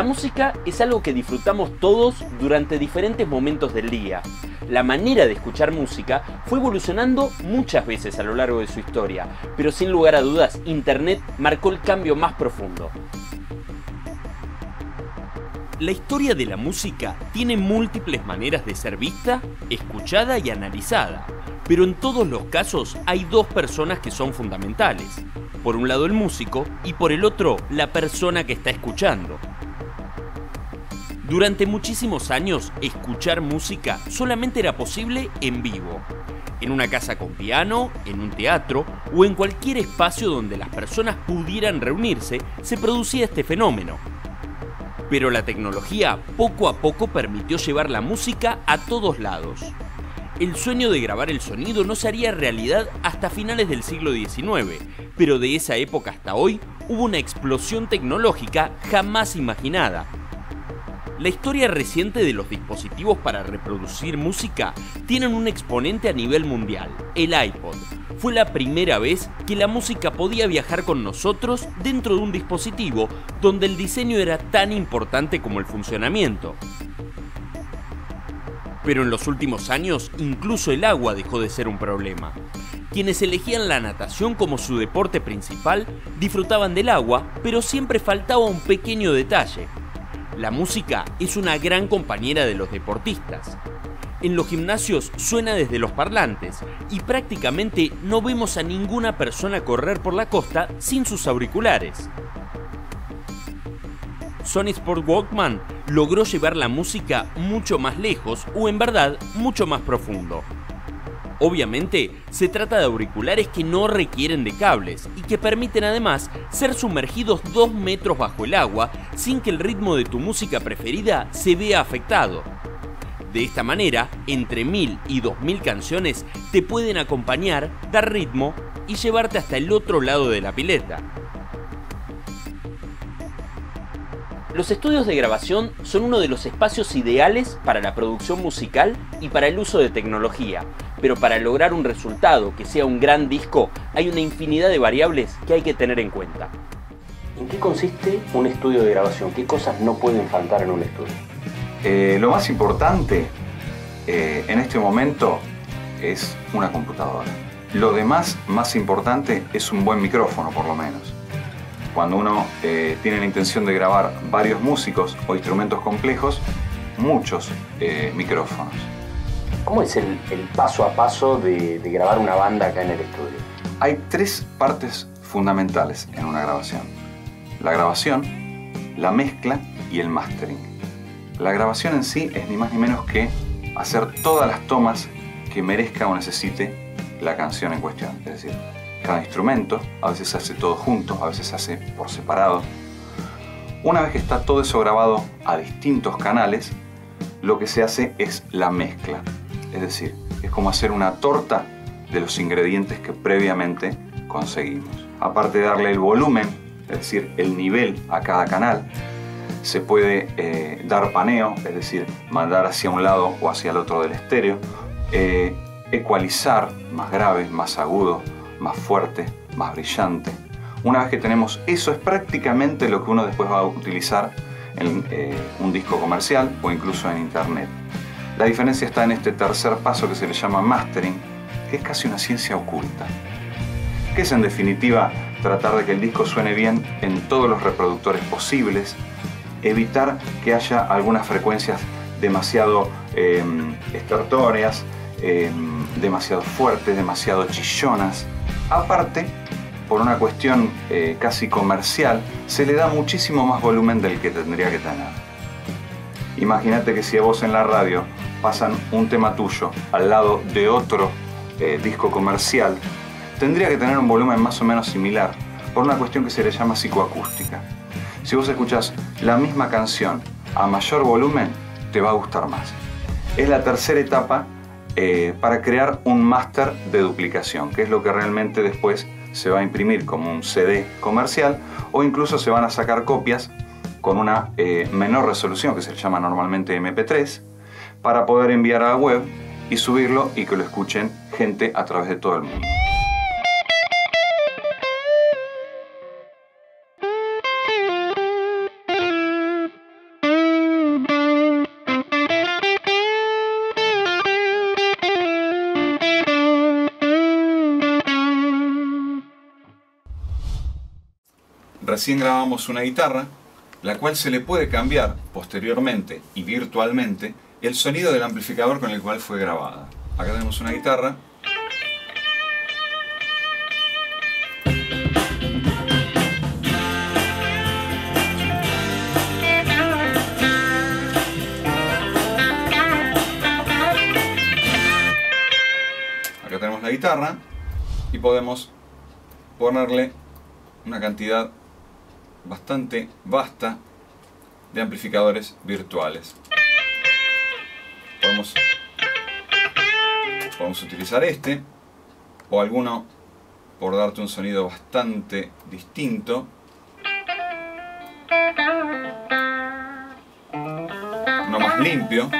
La música es algo que disfrutamos todos durante diferentes momentos del día. La manera de escuchar música fue evolucionando muchas veces a lo largo de su historia, pero sin lugar a dudas, Internet marcó el cambio más profundo. La historia de la música tiene múltiples maneras de ser vista, escuchada y analizada, pero en todos los casos hay dos personas que son fundamentales. Por un lado el músico y por el otro la persona que está escuchando. Durante muchísimos años, escuchar música solamente era posible en vivo. En una casa con piano, en un teatro o en cualquier espacio donde las personas pudieran reunirse, se producía este fenómeno. Pero la tecnología poco a poco permitió llevar la música a todos lados. El sueño de grabar el sonido no se haría realidad hasta finales del siglo XIX, pero de esa época hasta hoy hubo una explosión tecnológica jamás imaginada, la historia reciente de los dispositivos para reproducir música tienen un exponente a nivel mundial, el iPod. Fue la primera vez que la música podía viajar con nosotros dentro de un dispositivo donde el diseño era tan importante como el funcionamiento. Pero en los últimos años, incluso el agua dejó de ser un problema. Quienes elegían la natación como su deporte principal disfrutaban del agua, pero siempre faltaba un pequeño detalle, la música es una gran compañera de los deportistas. En los gimnasios suena desde los parlantes y prácticamente no vemos a ninguna persona correr por la costa sin sus auriculares. Sony Sport Walkman logró llevar la música mucho más lejos o en verdad mucho más profundo. Obviamente, se trata de auriculares que no requieren de cables y que permiten además ser sumergidos 2 metros bajo el agua sin que el ritmo de tu música preferida se vea afectado. De esta manera, entre 1000 y 2000 canciones te pueden acompañar, dar ritmo y llevarte hasta el otro lado de la pileta. Los estudios de grabación son uno de los espacios ideales para la producción musical y para el uso de tecnología, pero para lograr un resultado que sea un gran disco hay una infinidad de variables que hay que tener en cuenta. ¿En qué consiste un estudio de grabación? ¿Qué cosas no pueden faltar en un estudio? Eh, lo más importante eh, en este momento es una computadora. Lo demás, más importante, es un buen micrófono por lo menos cuando uno eh, tiene la intención de grabar varios músicos o instrumentos complejos, muchos eh, micrófonos. ¿Cómo es el, paso a paso de, grabar una banda acá en el estudio? Hay tres partes fundamentales en una grabación. La grabación, la mezcla y el mastering. La grabación en sí es ni más ni menos que hacer todas las tomas que merezca o necesite la canción en cuestión. Es decir, cada instrumento, a veces se hace todo junto, a veces se hace por separado. Una vez que está todo eso grabado a distintos canales, lo que se hace es la mezcla. Es decir, es como hacer una torta de los ingredientes que previamente conseguimos. Aparte de darle el volumen, es decir, el nivel a cada canal, se puede eh, dar paneo, es decir, mandar hacia un lado o hacia el otro del estéreo, eh, ecualizar más grave, más agudo, más fuerte, más brillante. Una vez que tenemos eso es prácticamente lo que uno después va a utilizar en eh, un disco comercial o incluso en internet. La diferencia está en este tercer paso que se le llama mastering, que es casi una ciencia oculta. Que es en definitiva tratar de que el disco suene bien en todos los reproductores posibles, evitar que haya algunas frecuencias demasiado eh, estertóreas, eh, demasiado fuertes, demasiado chillonas, Aparte, por una cuestión eh, casi comercial, se le da muchísimo más volumen del que tendría que tener. Imagínate que si a vos en la radio pasan un tema tuyo al lado de otro eh, disco comercial, tendría que tener un volumen más o menos similar, por una cuestión que se le llama psicoacústica. Si vos escuchás la misma canción a mayor volumen, te va a gustar más. Es la tercera etapa eh, para crear un máster de duplicación, que es lo que realmente después se va a imprimir como un CD comercial o incluso se van a sacar copias con una eh, menor resolución que se llama normalmente MP3 para poder enviar a la web y subirlo y que lo escuchen gente a través de todo el mundo. Recién grabamos una guitarra, la cual se le puede cambiar posteriormente y virtualmente el sonido del amplificador con el cual fue grabada. Acá tenemos una guitarra. Acá tenemos la guitarra y podemos ponerle una cantidad bastante vasta de amplificadores virtuales. Podemos, podemos utilizar este o alguno por darte un sonido bastante distinto. Uno más limpio.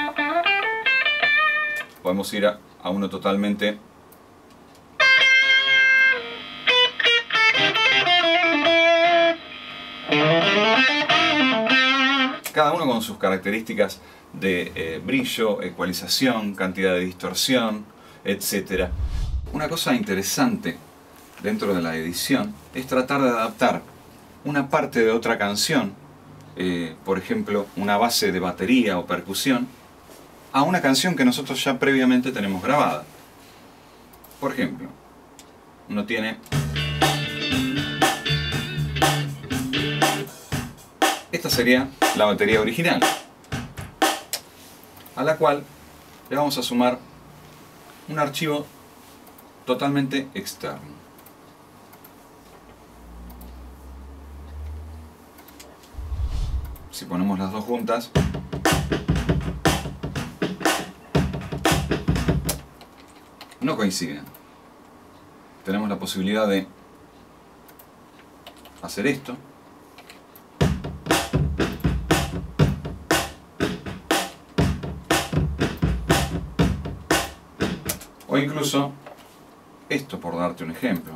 Podemos ir a, a uno totalmente cada uno con sus características de eh, brillo, ecualización, cantidad de distorsión, etc. Una cosa interesante dentro de la edición es tratar de adaptar una parte de otra canción, eh, por ejemplo, una base de batería o percusión, a una canción que nosotros ya previamente tenemos grabada. Por ejemplo, uno tiene sería la batería original, a la cual le vamos a sumar un archivo totalmente externo. Si ponemos las dos juntas, no coinciden. Tenemos la posibilidad de hacer esto O incluso esto por darte un ejemplo.